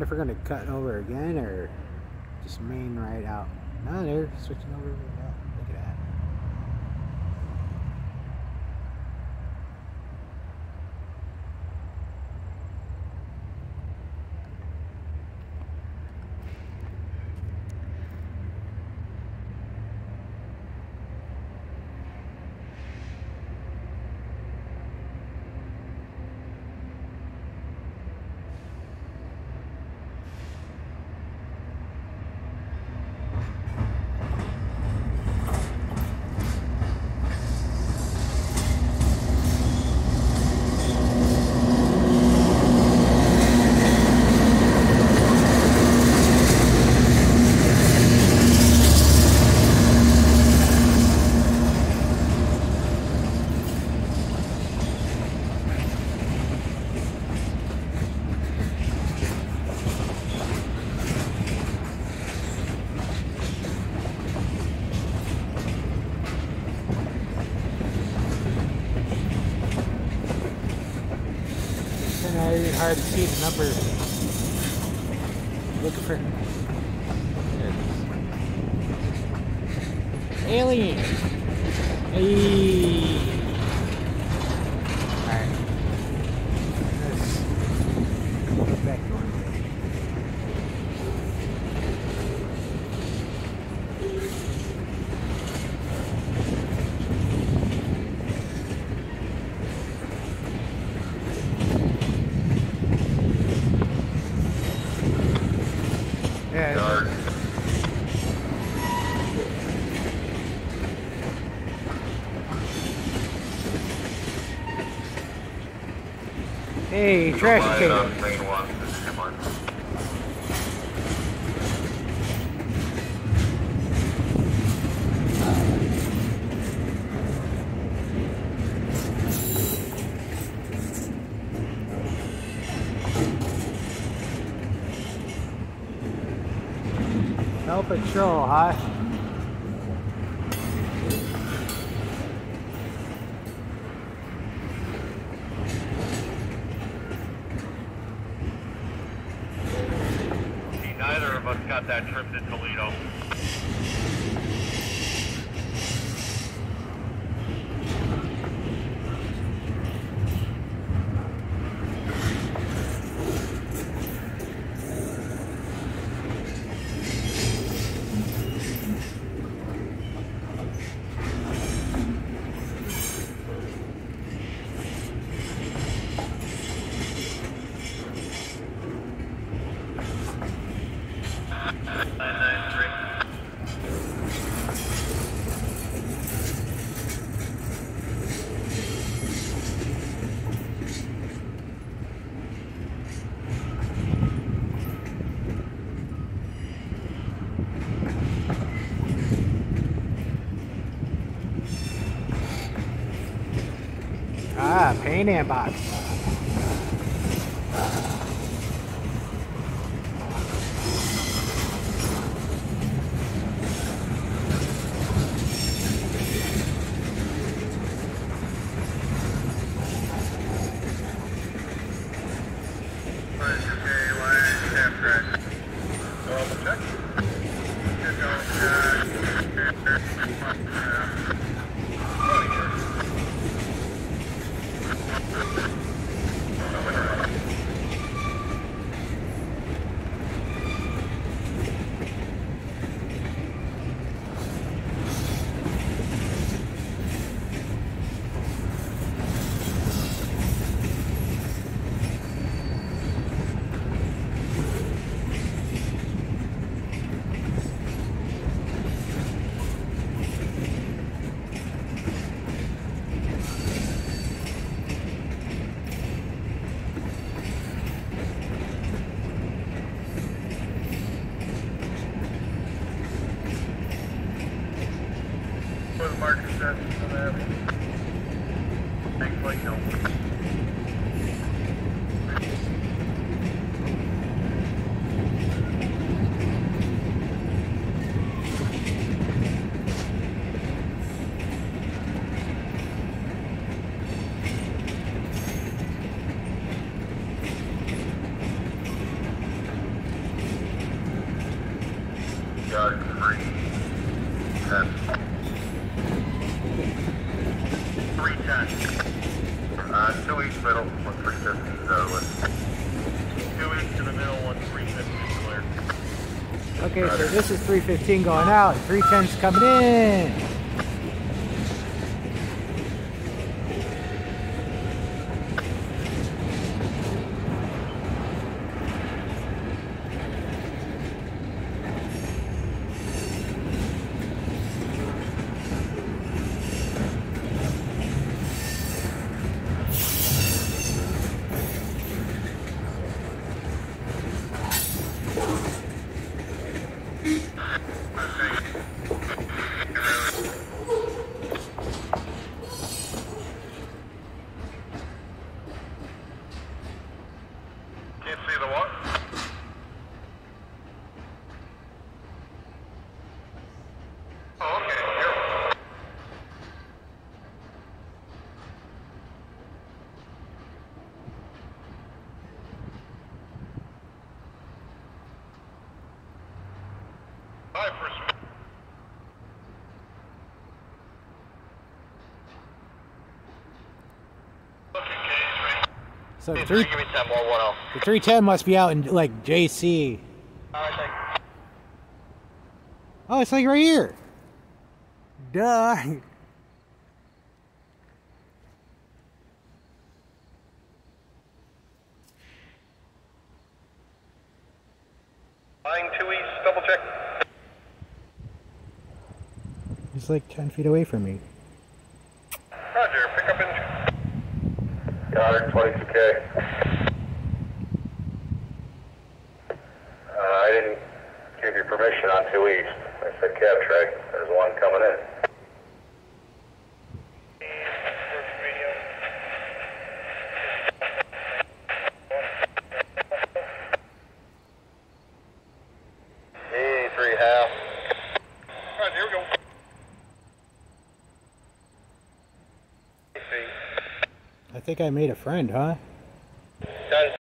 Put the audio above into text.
wonder if we're gonna cut over again or just main right out. No, they're switching over. Of hard to see the number. Looking for alien. Hey. Hey, trash can. on lane one. Come on. No patrol, huh? See, neither of us got that trip to Toledo. Mania box. like no. Middle, uh, two the middle, clear. Okay, so this is 315 going out, 310's coming in. So the, three, Give me 10 more, 1 the 310 must be out in like JC. Oh, oh, it's like right here. Duh. Line 2 east, double check. Like 10 feet away from me. Roger, pick up engine. Got 122K. Uh, I didn't give you permission on 2 east. I said cab track. There's one coming in. Hey, three half. Alright, here we go. I think I made a friend, huh?